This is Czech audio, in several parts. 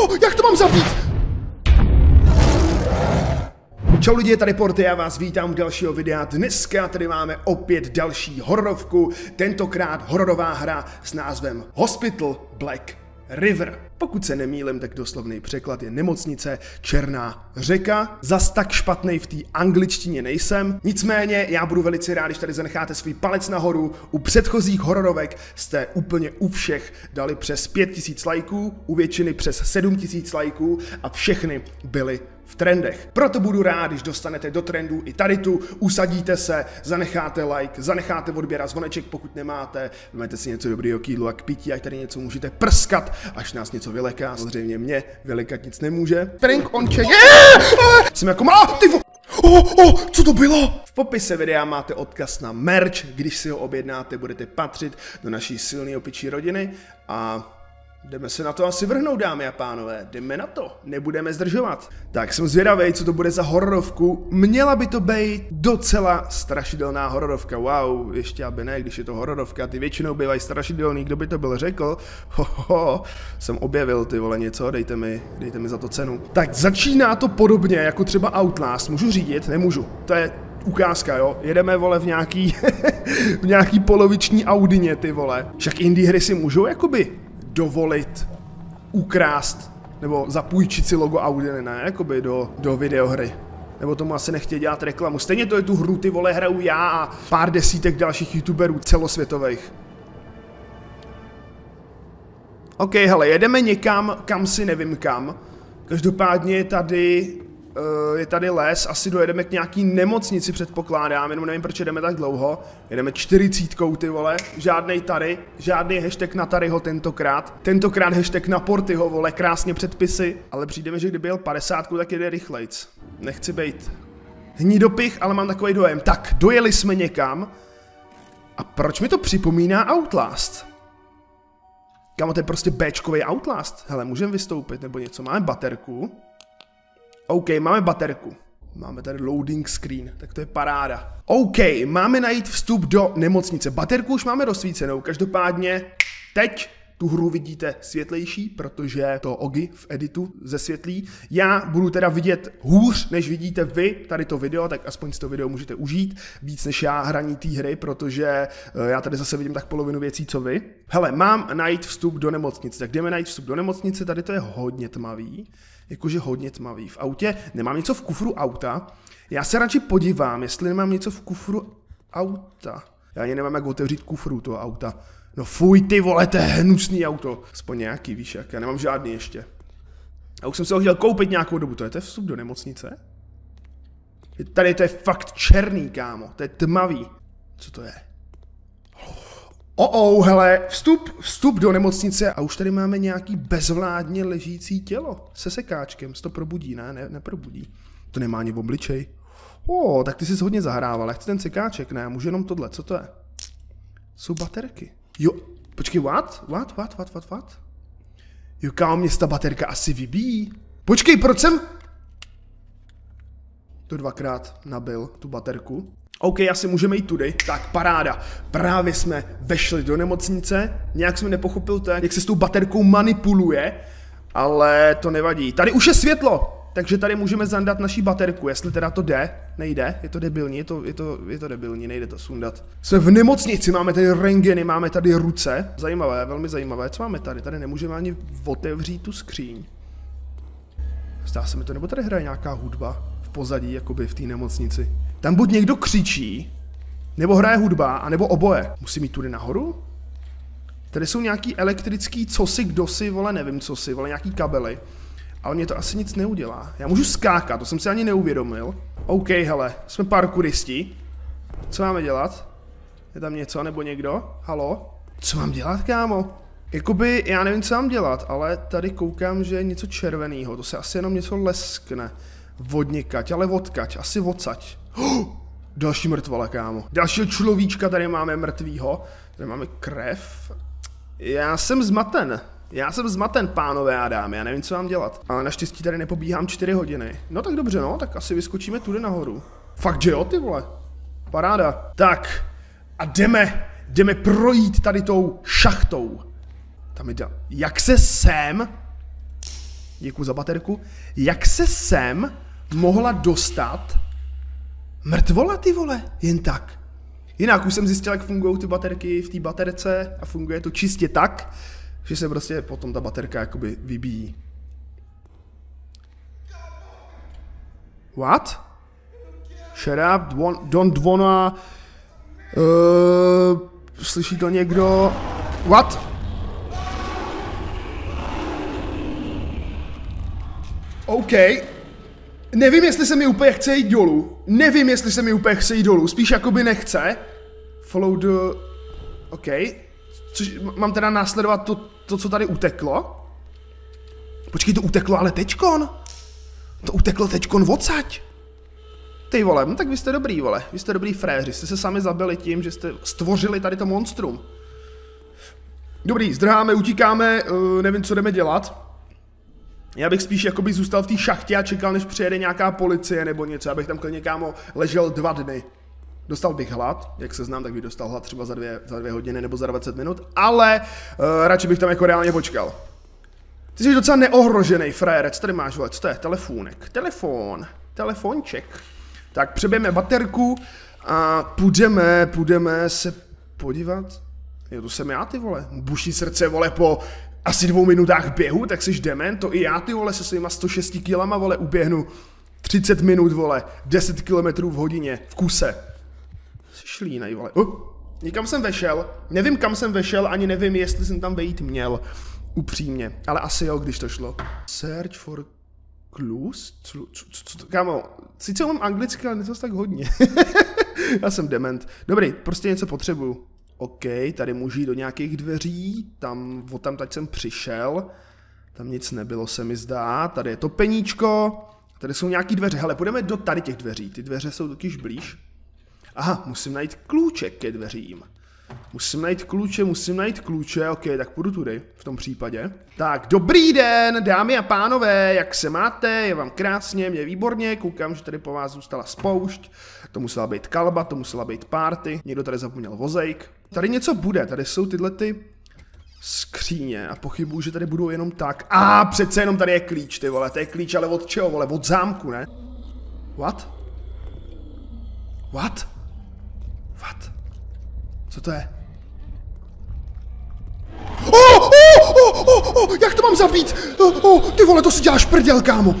oh, jak to mám zabít? Čau lidi, je tady Porty, já vás vítám u dalšího videa. Dneska tady máme opět další hororovku, tentokrát hororová hra s názvem Hospital Black River. Pokud se nemýlim, tak doslovný překlad je nemocnice Černá řeka. Zas tak špatný v té angličtině nejsem. Nicméně já budu velice rád, když tady zanecháte svůj palec nahoru. U předchozích hororovek jste úplně u všech dali přes 5000 lajků, u většiny přes 7000 lajků a všechny byly v trendech. Proto budu rád, když dostanete do trendu i tady tu, usadíte se, zanecháte like, zanecháte odběr a zvoneček, pokud nemáte, vezmete si něco dobrýho kýdlu a k pití, ať tady něco můžete prskat, až nás něco vyleká. Samozřejmě mě vylekat nic nemůže. Prank on check. Jsem jako má, ty vo... Oh, oh, co to bylo? V popise videa máte odkaz na merch, když si ho objednáte, budete patřit do naší silné opičí rodiny a Jdeme se na to asi vrhnout, dámy a pánové. Jdeme na to, nebudeme zdržovat. Tak jsem zvědavý, co to bude za hororovku. Měla by to být docela strašidelná hororovka. Wow, ještě aby ne, když je to hororovka, ty většinou bývají strašidelný, kdo by to byl řekl. Ho, ho, ho, jsem objevil ty vole něco, dejte mi, dejte mi za to cenu. Tak začíná to podobně, jako třeba Outlast. Můžu řídit? Nemůžu. To je ukázka, jo. Jedeme, vole, v nějaký, v nějaký poloviční Audině, ty vole. Však indie hry si můžou, jakoby, dovolit ukrást nebo zapůjčit si logo Audi, ne, jakoby do, do videohry. Nebo tomu asi nechtějí dělat reklamu. Stejně to je tu hru, ty vole, hraju já a pár desítek dalších youtuberů celosvětových. OK, hele, jedeme někam, kam si nevím kam. Každopádně tady je tady les, asi dojedeme k nějaký nemocnici předpokládám, jenom nevím, proč jdeme tak dlouho. Jedeme čtyřicítkou, ty vole, žádnej tady, žádný hashtag na tadyho tentokrát. Tentokrát hashtag na portyho, vole, krásně předpisy. Ale přijde mi, že kdyby jel 50, tak jede rychlejc. Nechci být hnídopich, ale mám takový dojem. Tak, dojeli jsme někam. A proč mi to připomíná Outlast? Kamo, to je prostě Bčkový Outlast. Hele, můžeme vystoupit nebo něco, máme baterku. OK, máme baterku. Máme tady loading screen, tak to je paráda. OK, máme najít vstup do nemocnice. Baterku už máme rozsvícenou, každopádně teď tu hru vidíte světlejší, protože to Ogi v editu zesvětlí. Já budu teda vidět hůř, než vidíte vy tady to video, tak aspoň si to video můžete užít, víc než já hraní té hry, protože eh, já tady zase vidím tak polovinu věcí, co vy. Hele, mám najít vstup do nemocnice, tak jdeme najít vstup do nemocnice, tady to je hodně tmavý jakože hodně tmavý. V autě nemám něco v kufru auta. Já se radši podívám, jestli nemám něco v kufru auta. Já ani nemám jak otevřít kufru toho auta. No fuj ty vole, to je hnusný auto. Aspoň nějaký, víš jak, já nemám žádný ještě. A už jsem se ho chtěl koupit nějakou dobu, to je to vstup do nemocnice? Tady to je fakt černý, kámo, to je tmavý. Co to je? Oh, oh, hele, vstup, vstup do nemocnice a už tady máme nějaký bezvládně ležící tělo se sekáčkem. Se to probudí, ne? ne neprobudí. To nemá ani v obličej. O, tak ty jsi hodně zahrával. Já chci ten sekáček, ne? Můžu jenom tohle. Co to je? Jsou baterky. Jo, počkej, what? What, what, what, what, what? Jo, kámo, mě ta baterka asi vybíjí. Počkej, proč jsem... To dvakrát nabil, tu baterku. OK, asi můžeme jít tudy. Tak, paráda. Právě jsme vešli do nemocnice. Nějak jsem nepochopil to, jak se s tou baterkou manipuluje. Ale to nevadí. Tady už je světlo. Takže tady můžeme zandat naší baterku, jestli teda to jde, nejde, je to debilní, je to, je to, je to debilní, nejde to sundat. Jsme v nemocnici, máme tady rengeny, máme tady ruce, zajímavé, velmi zajímavé, co máme tady, tady nemůžeme ani otevřít tu skříň. Zdá se mi to, nebo tady hraje nějaká hudba v pozadí, jakoby v té nemocnici. Tam buď někdo křičí, nebo hraje hudba, anebo oboje. Musím jít tudy nahoru? Tady jsou nějaký elektrický cosi, kdo si, vole, nevím co si, vole, nějaký kabely. Ale mě to asi nic neudělá. Já můžu skákat, to jsem si ani neuvědomil. OK, hele, jsme parkouristi. Co máme dělat? Je tam něco nebo někdo? Halo? Co mám dělat, kámo? Jakoby, já nevím, co mám dělat, ale tady koukám, že je něco červeného. To se asi jenom něco leskne. Vodnikať, ale vodkať, asi vodcať. Oh, další mrtvola, kámo. Dalšího človíčka tady máme mrtvýho. Tady máme krev. Já jsem zmaten. Já jsem zmaten, pánové a dámy, já nevím, co mám dělat. Ale naštěstí tady nepobíhám 4 hodiny. No tak dobře, no, tak asi vyskočíme tudy nahoru. Fakt, že jo, ty vole. Paráda. Tak, a jdeme, jdeme projít tady tou šachtou. Tam jde. Jak se sem Děkuji za baterku. Jak se sem mohla dostat mrtvola, ty vole, jen tak? Jinak už jsem zjistil, jak fungují ty baterky v té baterce a funguje to čistě tak, že se prostě potom ta baterka jakoby vybíjí. What? Shut up, don't wanna... Uh, slyší to někdo? What? OK. Nevím, jestli se mi úplně chce jít dolů. Nevím, jestli se mi úplně chce jít dolů. Spíš jakoby nechce. Follow the... OK. Což mám teda následovat to, to, co tady uteklo? Počkej, to uteklo ale tečkon. To uteklo tečkon odsaď. Ty vole, no tak vy jste dobrý, vole. Vy jste dobrý fréři. Jste se sami zabili tím, že jste stvořili tady to monstrum. Dobrý, zdrháme, utíkáme, uh, nevím, co jdeme dělat. Já bych spíš jakoby zůstal v té šachtě a čekal, než přijede nějaká policie nebo něco, abych tam klidně kámo ležel dva dny. Dostal bych hlad, jak se znám, tak bych dostal hlad třeba za dvě, za dvě hodiny nebo za 20 minut, ale uh, radši bych tam jako reálně počkal. Ty jsi docela neohrožený, frérec, tady máš, vole, co to je? Telefónek. Telefon. Telefonček. Tak přebijeme baterku a půjdeme, půjdeme se podívat. Jo, to jsem já, ty vole. Buší srdce, vole, po asi dvou minutách běhu, tak jsi dement, to i já, ty vole, se svýma 106 kilama, vole, uběhnu 30 minut, vole, 10 km v hodině, v kuse. Šlínaj, vole. Uh, někam jsem vešel, nevím, kam jsem vešel, ani nevím, jestli jsem tam vejít měl. Upřímně, ale asi jo, když to šlo. Search for clues? Co, co, co, co, kámo, sice umím anglicky, ale něco tak hodně. Já jsem dement. Dobrý, prostě něco potřebuju. OK, tady můžu jít do nějakých dveří, tam, o tam teď jsem přišel, tam nic nebylo, se mi zdá, tady je to peníčko, tady jsou nějaký dveře, hele, půjdeme do tady těch dveří, ty dveře jsou totiž blíž. Aha, musím najít klíček ke dveřím. Musím najít kluče, musím najít kluče, ok, tak půjdu tudy v tom případě. Tak, dobrý den, dámy a pánové, jak se máte, je vám krásně, mě výborně, koukám, že tady po vás zůstala spoušť, to musela být kalba, to musela být party, někdo tady zapomněl vozejk. Tady něco bude, tady jsou tyhle ty skříně a pochybuju, že tady budou jenom tak. A ah, přece jenom tady je klíč, ty vole, to je klíč, ale od čeho, vole, od zámku, ne? What? What? What? Co to je? Oh, oh, oh, oh, oh, jak to mám zabít? Oh, oh, ty vole, to si děláš prděl, kámo.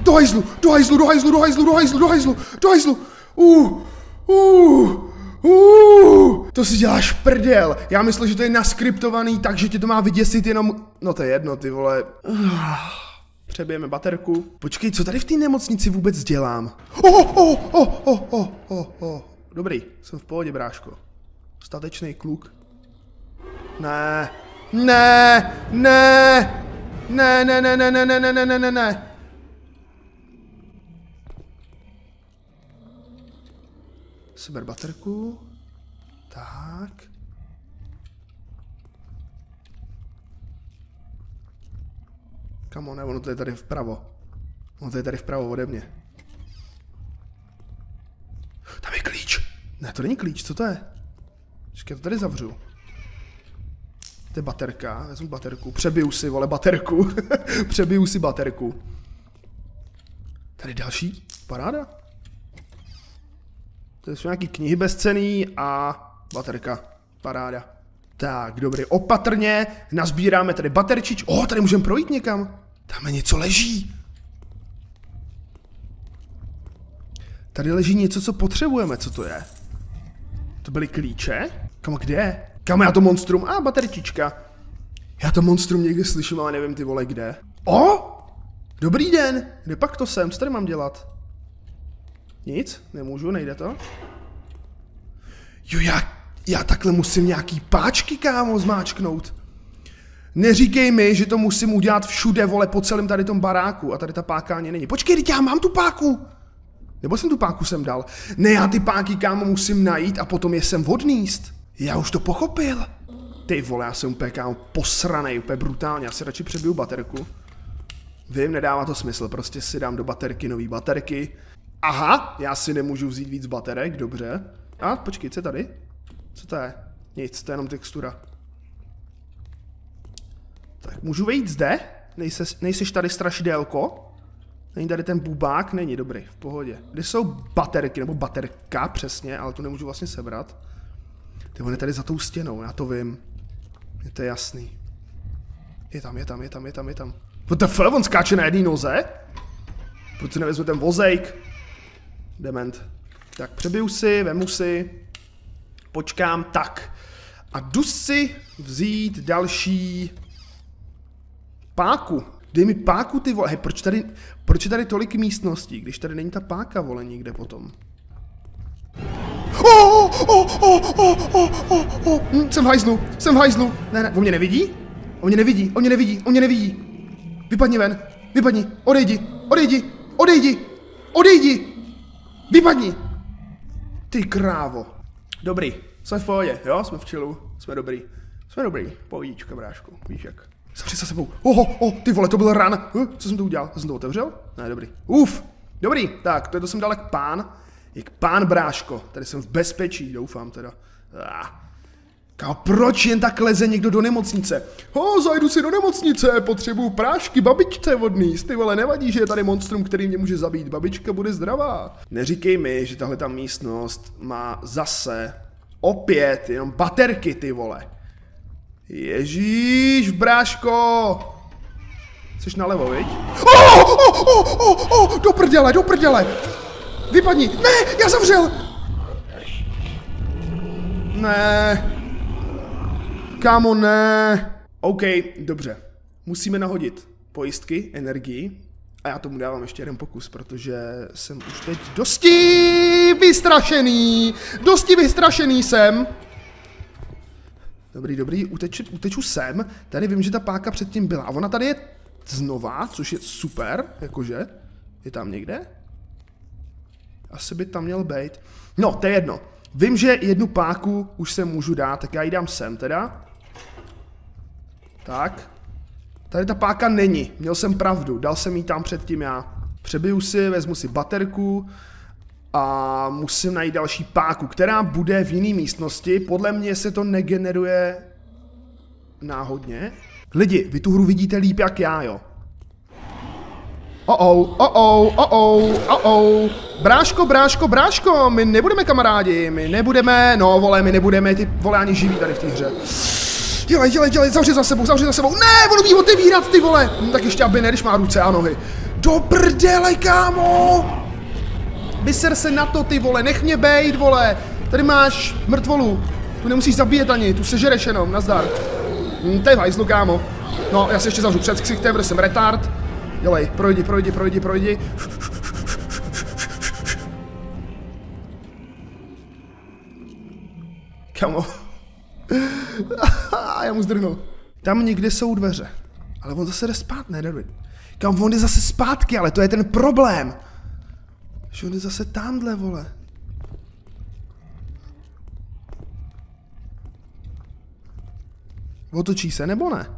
Do hajzlu, do hajzlu, do hajzlu, do hajzlu, do hajzlu, do hajzlu, do hajzlu. Uh, uh, uh, to si děláš prděl. Já myslím, že to je naskriptovaný tak, že ti to má vyděsit jenom... No to je jedno, ty vole. Přebijeme baterku. Počkej, co tady v té nemocnici vůbec dělám? Oh, oh, oh, oh, oh, oh, oh. Dobrý, jsem v pohodě, bráško. Statečný kluk. Ne. Ne. Ne. Ne, ne, ne, ne, ne, ne, ne, ne, ne, ne, ne. Seber baterku. Tak. Kam on, ono to je tady vpravo. Ono to je tady vpravo ode mě. Tam je klíč. Ne, to není klíč, co to je? Počkej, to tady zavřu. To je baterka, vezmu baterku, přebiju si, vole, baterku. přebiju si baterku. Tady další, paráda. To jsou nějaký knihy bezcený a baterka, paráda. Tak, dobrý, opatrně, nazbíráme tady baterčič. O, oh, tady můžeme projít někam. Tam něco leží. Tady leží něco, co potřebujeme, co to je? To byly klíče? Kam kde? Kam já to monstrum? A, ah, bateričička. Já to monstrum někde slyším, ale nevím ty vole kde. O! Dobrý den! Kde pak to jsem? Co tady mám dělat? Nic? Nemůžu, nejde to? Jo, já, já takhle musím nějaký páčky, kámo, zmáčknout. Neříkej mi, že to musím udělat všude, vole, po celém tady tom baráku a tady ta páka není. Počkej, já mám tu páku! Nebo jsem tu páku sem dal? Ne, já ty páky, kámo, musím najít a potom je sem odníst. Já už to pochopil. Ty vole, já jsem úplně kámo posranej, úplně brutálně, já si radši přebiju baterku. Vím, nedává to smysl, prostě si dám do baterky nový baterky. Aha, já si nemůžu vzít víc baterek, dobře. A počkej, co je tady? Co to je? Nic, to je jenom textura. Tak, můžu vejít zde? Nejse, nejsiš tady strašidelko? Není tady ten bubák? Není, dobrý, v pohodě. Kde jsou baterky, nebo baterka přesně, ale to nemůžu vlastně sebrat. Ty on je tady za tou stěnou, já to vím. Je to jasný. Je tam, je tam, je tam, je tam, je tam. What the fuck, on skáče na jedné noze? Proč si nevezmu ten vozejk? Dement. Tak přebiju si, vemu si, počkám, tak. A jdu si vzít další páku. Dej mi páku, ty vole. Hej, proč tady, proč je tady tolik místností, když tady není ta páka, vole, nikde potom? Oh, oh, oh. Hm, jsem v hajzlu, jsem v hajzlu. Ne, ne, on mě nevidí? On mě nevidí, on mě nevidí, on mě nevidí. Vypadni ven, vypadni, odejdi, odejdi, odejdi, odejdi, vypadni. Ty krávo. Dobrý, jsme v pohodě, jo, jsme v chillu, jsme dobrý. Jsme dobrý, pohodíčka, brášku, víš jak. Zavři se sebou. Oho, oh, ty vole, to byl ran. Huh, co jsem to udělal? Jsem to otevřel? Ne, dobrý. Uf, dobrý, tak, to je to jsem dal jak pán. Jak pán bráško, tady jsem v bezpečí, doufám teda. Ah. Kámo, proč jen tak leze někdo do nemocnice? Ho, zajdu si do nemocnice, potřebuju prášky, babičce vodný. Ty vole, nevadí, že je tady monstrum, který mě může zabít. Babička bude zdravá. Neříkej mi, že tahle ta místnost má zase opět jenom baterky, ty vole. Ježíš, bráško! Jsi nalevo, viď? Oh, oh, oh, oh, oh, do prdele, do prdele! Vypadni! Ne, já zavřel! Ne. Kámo, ne. OK, dobře. Musíme nahodit pojistky, energii. A já tomu dávám ještě jeden pokus, protože jsem už teď dosti vystrašený. Dosti vystrašený jsem. Dobrý, dobrý, uteču, uteču sem. Tady vím, že ta páka předtím byla. A ona tady je znova, což je super, jakože. Je tam někde? Asi by tam měl být. No, to je jedno. Vím, že jednu páku už se můžu dát, tak já ji dám sem teda. Tak. Tady ta páka není, měl jsem pravdu, dal jsem ji tam předtím já. Přebiju si, vezmu si baterku a musím najít další páku, která bude v jiné místnosti. Podle mě se to negeneruje náhodně. Lidi, vy tu hru vidíte líp jak já, jo. Oh-oh, oh-oh, oh-oh, oh-oh. Bráško, bráško, bráško, my nebudeme kamarádi, my nebudeme, no vole, my nebudeme ty vole ani živí tady v té hře. Dělej, dělej, dělej, zavři za sebou, zavři za sebou. Ne, on umí otevírat, ty vole. Hm, tak ještě aby ne, když má ruce a nohy. Do prdele, kámo. Vyser se na to, ty vole, nech mě bejt, vole. Tady máš mrtvolu. Tu nemusíš zabíjet ani, tu sežereš jenom, nazdar. Hm, to je hajzlu, kámo. No, já se ještě zavřu před ksichtem, protože jsem retard. Dělej, projdi, projdi, projdi, projdi. Kamo. já mu zdrhnul. Tam někde jsou dveře. Ale on zase jde spát, ne, Derby. Kam on jde zase zpátky, ale to je ten problém. Že on jde zase tamhle, vole. Otočí se, nebo ne?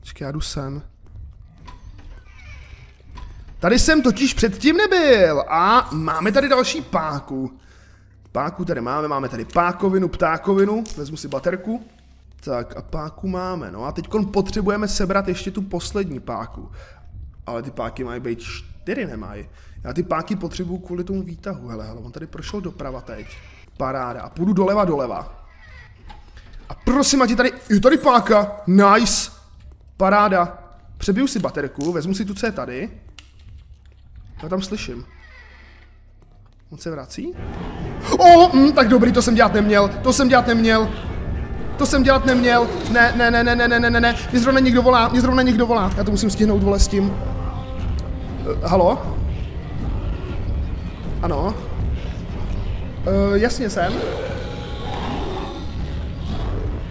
Počkej, já jdu sem. Tady jsem totiž předtím nebyl a máme tady další páku. Páku tady máme, máme tady pákovinu, ptákovinu, vezmu si baterku. Tak a páku máme, no a teď potřebujeme sebrat ještě tu poslední páku. Ale ty páky mají být čtyři nemají. Já ty páky potřebuju kvůli tomu výtahu, hele, hele, on tady prošel doprava teď. Paráda. A půjdu doleva, doleva. A prosím, ať je tady, je tady páka, nice. Paráda. Přebiju si baterku, vezmu si tu, co je tady. Já tam slyším. On se vrací? O, oh, mm, tak dobrý, to jsem dělat neměl, to jsem dělat neměl. To jsem dělat neměl. Ne, ne, ne, ne, ne, ne, ne, ne. Mě zrovna někdo volá, mě zrovna někdo volá. Já to musím stihnout, vole, s tím. Uh, halo? Ano? Uh, jasně jsem.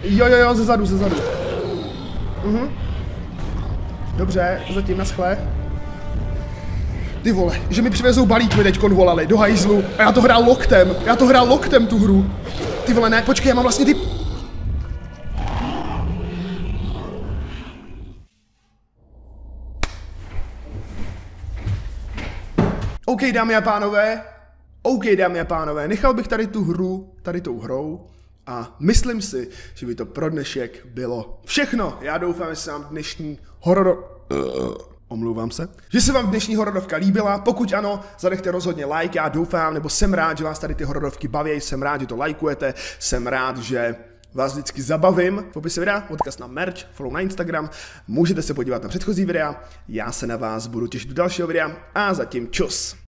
Jo, jo, jo, zezadu, zezadu. Mhm. Dobře, zatím naschle. Ty vole, že mi přivezou balík mi teďkon volali do hajzlu a já to hrál loktem, já to hrál loktem tu hru. Ty vole, ne, počkej, já mám vlastně ty... OK, dámy a pánové, OK, dámy a pánové, nechal bych tady tu hru, tady tou hrou A myslím si, že by to pro dnešek bylo všechno. Já doufám, že se vám dnešní horor... Uh, omlouvám se. Že se vám dnešní hororovka líbila, pokud ano, zanechte rozhodně like, já doufám, nebo jsem rád, že vás tady ty hororovky baví, jsem rád, že to lajkujete, jsem rád, že vás vždycky zabavím. V popise videa odkaz na merch, follow na Instagram, můžete se podívat na předchozí videa, já se na vás budu těšit do dalšího videa a zatím čus.